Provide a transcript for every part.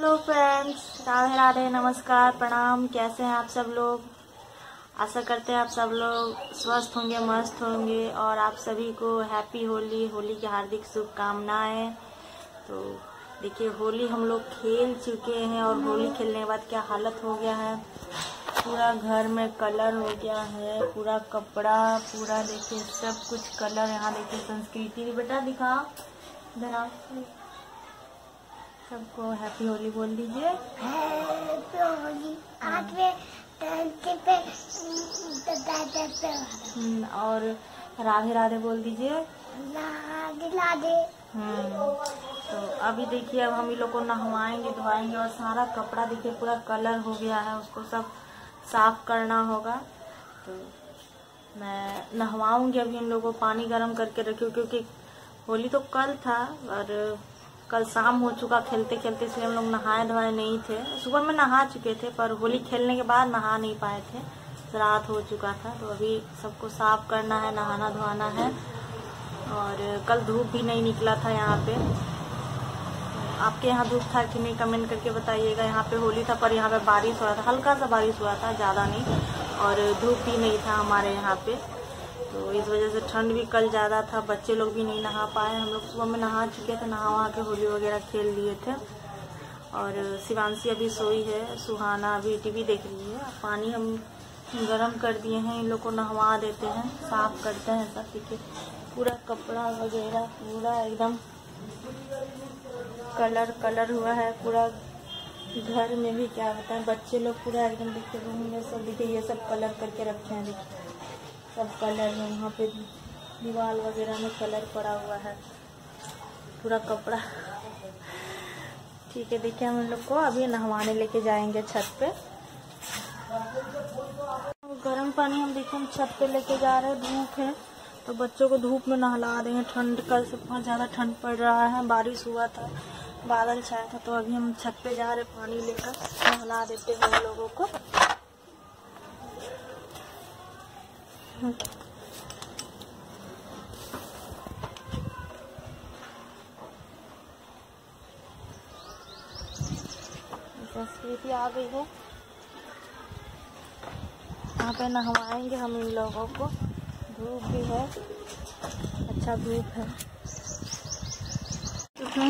Hello friends Radhe Radhe, नमस्कार, प्रणाम। कैसे हैं आप सब लोग? आशा करते हैं आप सब लोग स्वस्थ होंगे, मस्त होंगे और आप सभी को हैप्पी होली होली की हार्दिक शुभकामनाएँ। तो देखिए, होली हम लोग खेल चुके हैं और होली खेलने के बाद क्या हालत हो गया है? पूरा घर में कलर हो गया है, पूरा कपड़ा, पूरा देखिए, सब कुछ कलर यहाँ देखिए, संस्कृति बेटा दिखा आओ सबको हैप्पी होली बोल दीजिए। पे हम्म, और राधे राधे बोल दीजिए। लादे लादे हम्म, तो अभी देखिए अब हम ही लोग को नहवाएँगे धोआएँगे और सारा कपड़ा देखिए पूरा कलर हो गया है उसको सब साफ़ करना होगा। तो मैं नहवाऊँगी अभी इन लोगों को पानी गर्म करके रखी क्योंकि होली तो कल था और कल शाम हो चुका खेलते खेलते, इसलिए हम लोग नहाए धोए नहीं थे। सुबह में नहा चुके थे, पर होली खेलने के बाद नहा नहीं पाए थे। रात हो चुका था तो अभी सबको साफ़ करना है, नहाना धोना है। और कल धूप भी नहीं निकला था यहाँ पे। आपके यहाँ धूप था कि नहीं, कमेंट करके बताइएगा। यहाँ पे होली था, पर यहाँ पे बारिश हुआ था। हल्का सा बारिश हुआ था, ज़्यादा नहीं। और धूप भी नहीं था हमारे यहाँ पे। तो इस वजह से ठंड भी कल ज़्यादा था, बच्चे लोग भी नहीं नहा पाए। हम लोग सुबह में नहा चुके थे, नहा वहा के होली वगैरह खेल लिए थे। और शिवांशी अभी सोई है, सुहाना अभी टीवी देख रही है। पानी हम गरम कर दिए हैं, इन लोग को नहवा देते हैं, साफ़ करते हैं सब देखिए पूरा कपड़ा वगैरह पूरा एकदम कलर कलर हुआ है। पूरा घर में भी क्या होता है, बच्चे लोग पूरा एकदम देखते रूम में सब देखिए ये सब कलर करके रखे हैं। देखिए सब कलर है वहाँ पे दीवार वगैरह में कलर पड़ा हुआ है। पूरा कपड़ा। ठीक है, देखिए हम लोग को अभी नहवाने लेके जाएँगे छत पे। गर्म पानी हम देखिए हम छत पे लेके जा रहे हैं, धूप है। तो बच्चों को धूप में नहला रहे हैं, ठंड कल से बहुत ज़्यादा ठंड पड़ रहा है, बारिश हुआ था, बादल छाया था तो अभी हम छत पे जा रहे पानी लेकर, नहला देते हैं लोगों को। संस्कृति आ गई है यहाँ पे नहवाएँगे हम इन लोगों को। धूप भी है। अच्छा धूप है।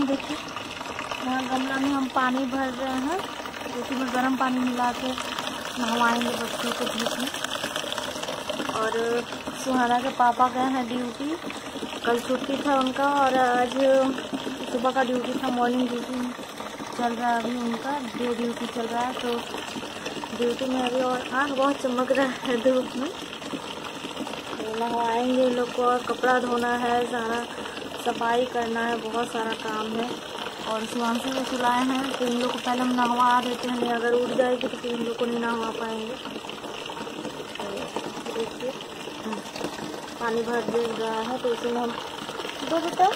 देखिए। यहाँ गमला में हम पानी भर रहे हैं। क्योंकि में गर्म पानी मिला के नहवाएँगे बच्चों को धूप में। और सुहाना के पापा गए हैं ड्यूटी। कल छुट्टी था उनका और आज सुबह का ड्यूटी था मॉर्निंग ड्यूटी चल रहा है अभी उनका डे ड्यूटी चल रहा है तो ड्यूटी में अभी और आँख बहुत चमक रहा है धूप में। तो इन लोग को और कपड़ा धोना है, सारा सफ़ाई करना है, बहुत सारा काम है। और शिवांशी को सुलाए हैं तो इन लोग को पहले हम नहवा देते हैं अगर उठ जाएगी तो इन लोग को नहीं नहवा पाएँगे तो देखिए पानी भर दे रहा है तो इसी में हम दो बेटा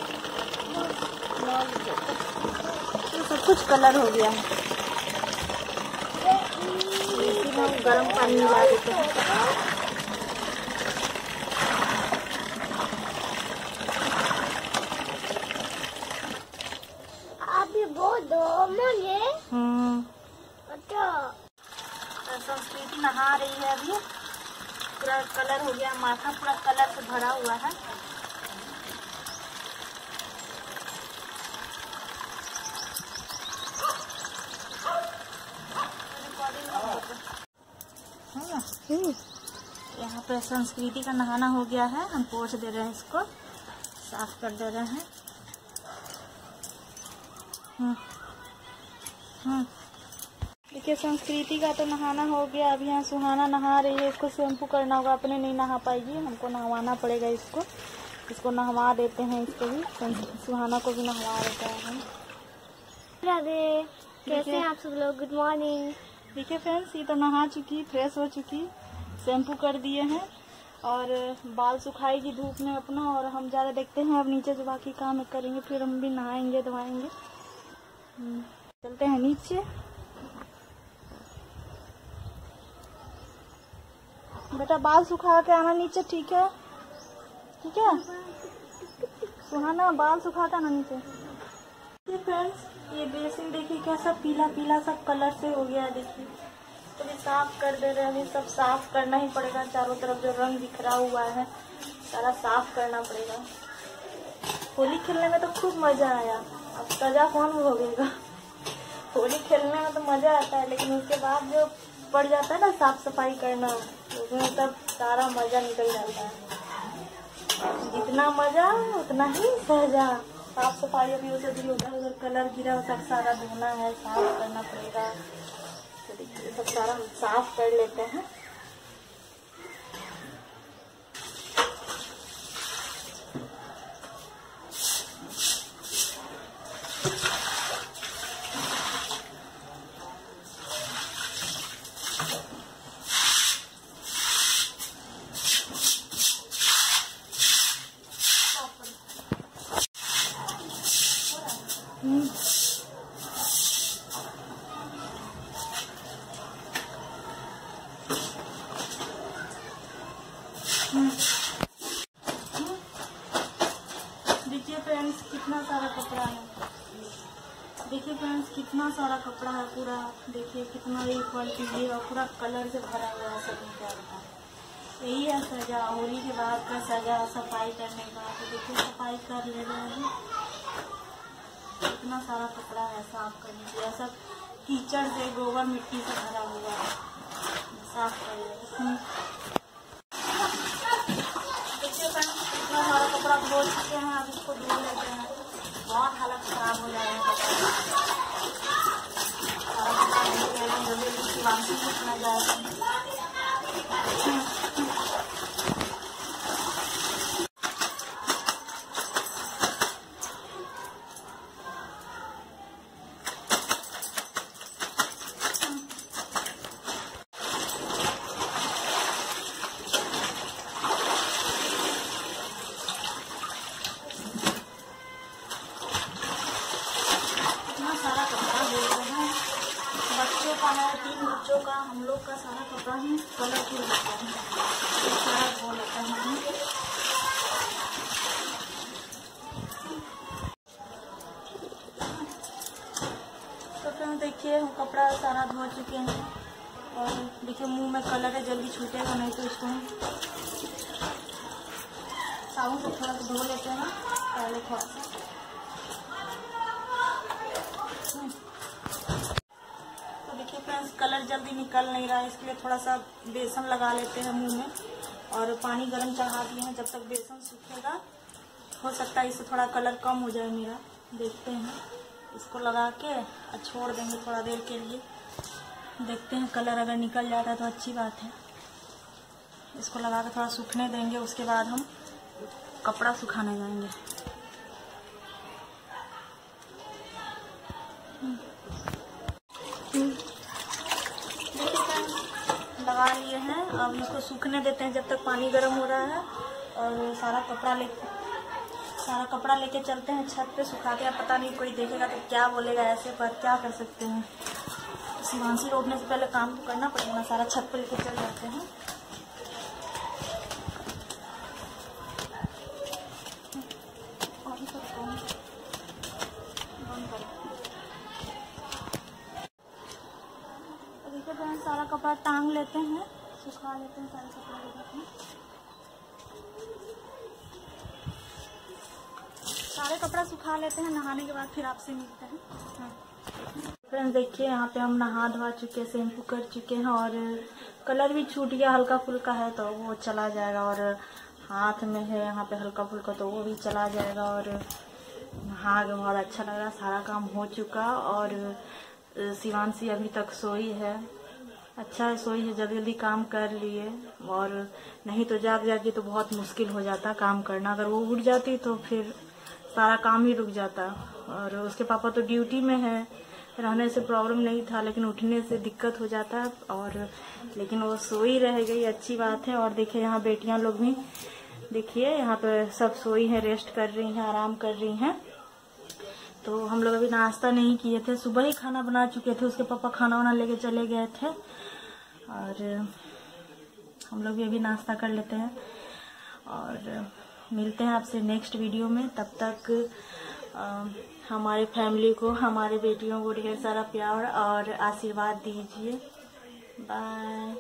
तो सब कुछ कलर हो गया है। तो इसी में हम गर्म पानी मिला देते हैं। हम्म। तो संस्कृति नहा रही है अभी। पूरा कलर हो गया, माथा पूरा कलर से भरा हुआ है। है यहाँ पे संस्कृति का नहाना हो गया है, हम पोछ दे रहे हैं इसको, साफ़ कर दे रहे हैं। हम्म हम्म देखिए संस्कृति का तो नहाना हो गया अभी यहाँ सुहाना नहा रही है इसको शैम्पू करना होगा अपने नहीं नहा पाएगी हमको नहवाना पड़ेगा इसको। इसको नहवा देते हैं इसको भी सुहाना को भी नहवा देता है हम। राधे कैसे हैं आप सब लोग? गुड मॉर्निंग देखिए फ्रेंड्स ये तो नहा चुकी फ्रेश हो चुकी शैम्पू कर दिए हैं और बाल सुखाएगी धूप में अपना और हम ज़्यादा देखते हैं अब नीचे जो बाकी काम करेंगे फिर हम भी नहाएँगे धोएँगे हम्म, चलते हैं नीचे। बेटा, बाल सुखा के आना नीचे, ठीक है? ठीक है? सुहाना, बाल सुखा के आना नीचे। ये फ्रेंड्स ये बेसिन देखिए कैसा पीला पीला सब कलर से हो गया है, देखिए। तो भी साफ़ कर दे रहे हैं सब साफ़ करना ही पड़ेगा, चारों तरफ़ जो रंग बिखरा हुआ है, सारा साफ़ करना पड़ेगा। होली खेलने में तो खूब मज़ा आया। अब सजा कौन भोगेगा? होली खेलने में तो मज़ा आता है, लेकिन उसके बाद जो पड़ जाता है ना साफ़ सफ़ाई करना उसमें तब सारा मज़ा निकल जाता है। जितना मज़ा, उतना ही सहजा। साफ़ सफ़ाई अभी उसे भी उधर उधर कलर गिरा, सब सारा धोना है, साफ़ करना पड़ेगा। तो सब सारा साफ़ कर लेते हैं हम्म। देखिए फ्रेंड्स कितना सारा कपड़ा है। देखिए फ्रेंड्स कितना सारा कपड़ा है पूरा। देखिए कितना ये क्वालिटी ये और पूरा कलर से भरा हुआ है सब निकाल का। यही है सजा, होली के बाद का सजा, सफ़ाई करने का। तो देखिए सफ़ाई कर ले रहे हैं। इतना सारा कपड़ा है साफ़ करने के लिए। सब कीचड़ से गोबर मिट्टी से भरा हुआ है। साफ़ कर ले देखिए फ्रेंड्स कपड़ा धो चुके हैं अब इसको धो लेते हैं बहुत हालत खराब हो जाएगा। कपड़ा सारा कपड़ा धो के एकदम जल्दी जल्दी शिवांशी को सुना जाएगा इतना सारा कपड़ा हो गया है बच्चों का है तीन बच्चों का हम लोग का सारा कपड़ा ही कलरफुल होता है। सारा धो लेते हैं तो फिर देखिए, हम कपड़ा सारा धो चुके हैं। और देखिए, मुँह में कलर है, जल्दी छूटेगा, नहीं तो इसको हम साबुन से थोड़ा सा धो लेते हैं पहले थोड़ा सा तो देखिए फ्रेंड्स कलर जल्दी निकल नहीं रहा है, इसके लिए थोड़ा सा बेसन लगा लेते हैं मुँह में और पानी गर्म चढ़ा दिए हैं, जब तक बेसन सूखेगा, हो सकता है इससे थोड़ा कलर कम हो जाए मेरा, देखते हैं। इसको लगा के और छोड़ देंगे थोड़ा देर के लिए। देखते हैं कलर अगर निकल जाता है तो अच्छी बात है। इसको लगा के थोड़ा सूखने देंगे, उसके बाद हम कपड़ा सुखाने जाएँगे देखिए फ्रेंड्स, लगा लिए हैं, अब इसको सूखने देते हैं जब तक पानी गर्म हो रहा है और सारा कपड़ा ले, सारा कपड़ा लेके चलते हैं छत पे सुखा के। पता नहीं कोई देखेगा तो क्या बोलेगा, ऐसे पर क्या कर सकते हैं। मांसी रोकने से पहले काम तो करना पड़ेगा, सारा छत पे लेके चल जाते हैं ऑन करो, ऑन करो। ऑन करो। देखिए फ्रेंड्स सारा कपड़ा टांग लेते हैं, सुखा लेते हैं सारे कपड़े सारे कपड़ा सुखा लेते हैं, नहाने के बाद फिर आपसे मिलते हैं हाँ। फ्रेंड्स देखिए, यहाँ पे हम नहा धोवा चुके हैं शैम्पू कर चुके हैं और कलर भी छूट गया, हल्का फुल्का है तो वो चला जाएगा और हाथ में है यहाँ पे हल्का फुल्का तो वो भी चला जाएगा और नहा के बहुत अच्छा लग रहा सारा काम हो चुका और शिवांशी अभी तक सोई है। अच्छा है, सोई है, जल्दी जल्दी काम कर लिए। और नहीं तो जाग जाती तो बहुत मुश्किल हो जाता काम करना। अगर वो उठ जाती तो फिर सारा काम ही रुक जाता। और उसके पापा तो ड्यूटी में है। रहने से प्रॉब्लम नहीं था, लेकिन उठने से दिक्कत हो जाता। है और लेकिन वो सोई रह गई, अच्छी बात है। और देखिए, यहाँ बेटियाँ लोग भी, देखिए, यहाँ पे सब सोई हैं, रेस्ट कर रही हैं, आराम कर रही हैं। तो हम लोग अभी नाश्ता नहीं किए थे। सुबह ही खाना बना चुके थे उसके पापा खाना वाना लेके चले गए थे। और हम लोग भी अभी नाश्ता कर लेते हैं। और मिलते हैं आपसे नेक्स्ट वीडियो में। तब तक अ, हमारे फैमिली को हमारे बेटियों को ढेर सारा प्यार और आशीर्वाद दीजिए। बाय